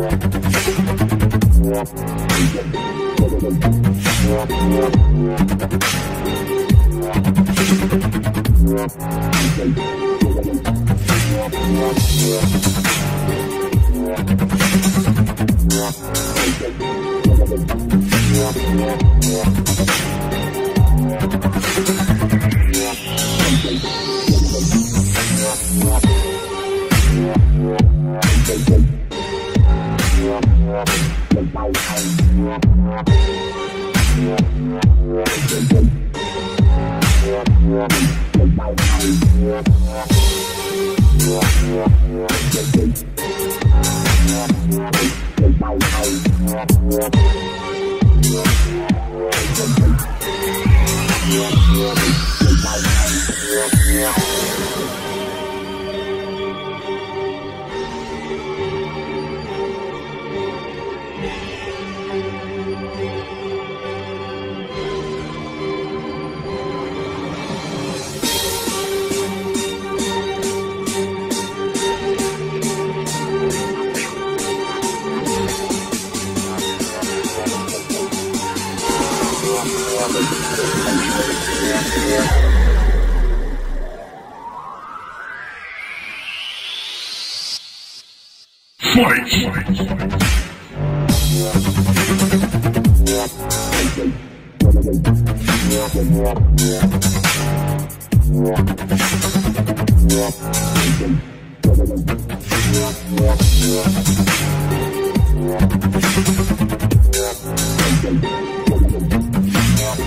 We'll. Yeah. Fight!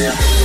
Yeah.